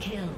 kill.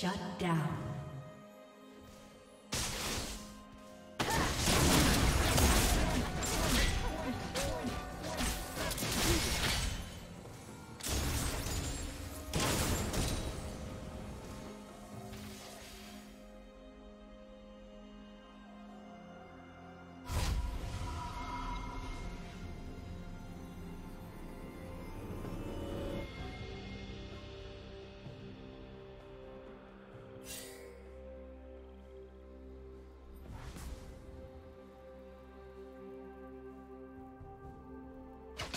Shut down.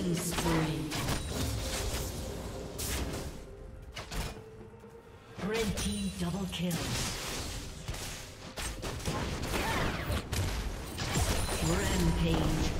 Killing spree. Red team double kill. Rampage.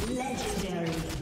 Legendary.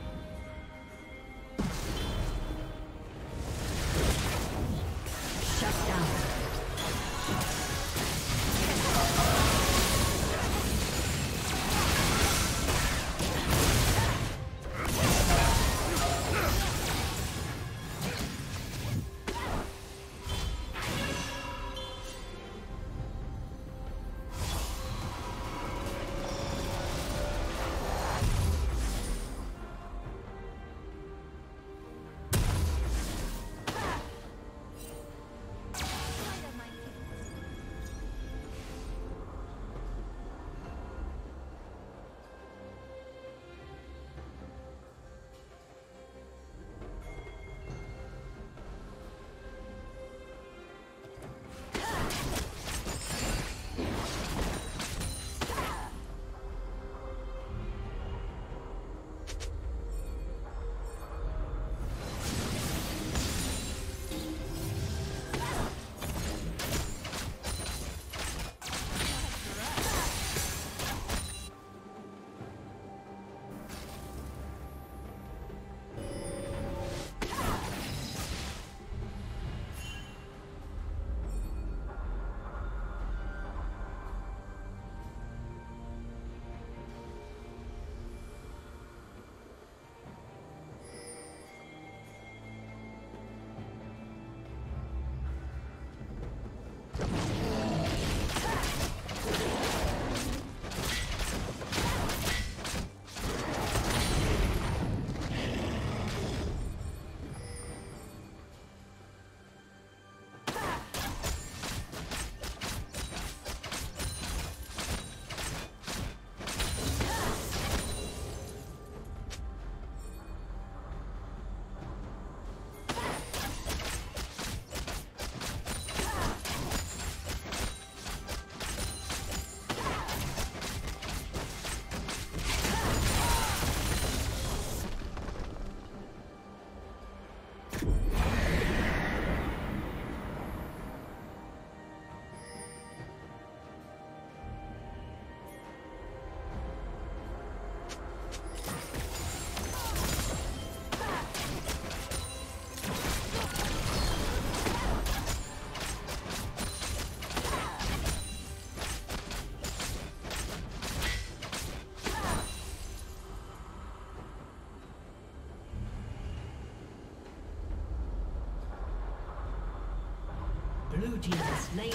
Blue team has slain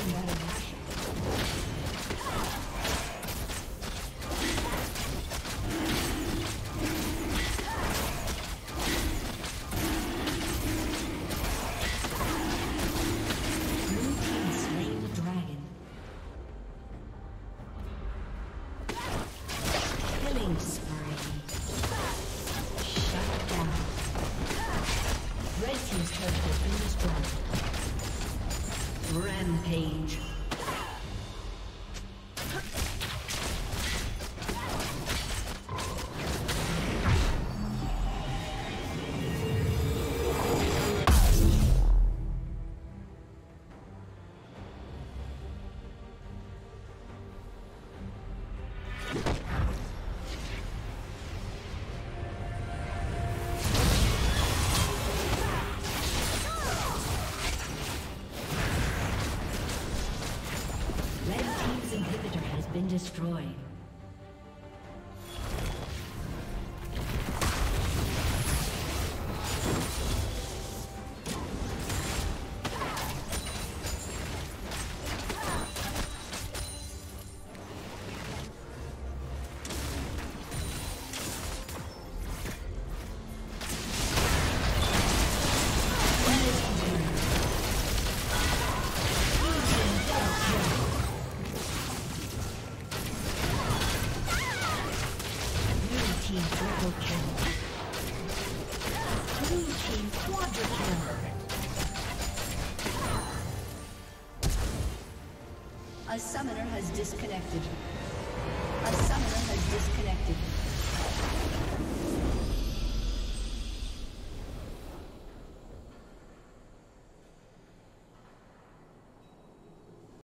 disconnected.